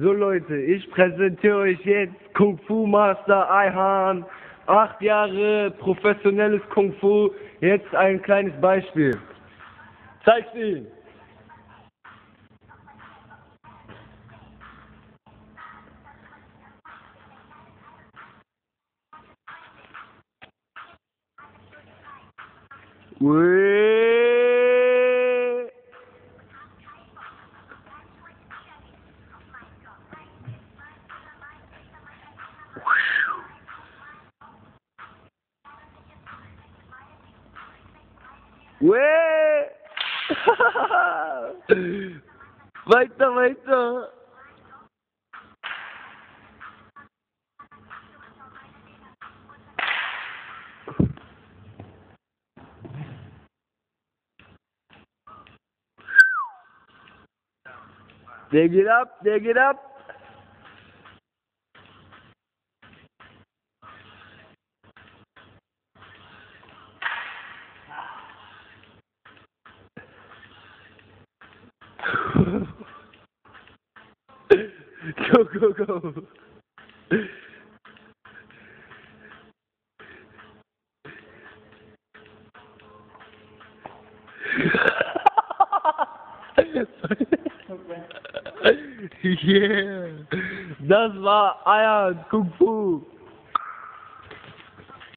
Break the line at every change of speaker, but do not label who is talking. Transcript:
So Leute, ich präsentiere euch jetzt Kung Fu Master Aihan. Acht Jahre professionelles Kung Fu. Jetzt ein kleines Beispiel. Zeig's ihm. Wee. Wee. weiter, weiter. Dig it up, dig it up. Go, go, go. yeah, das war Eier Kung Fu.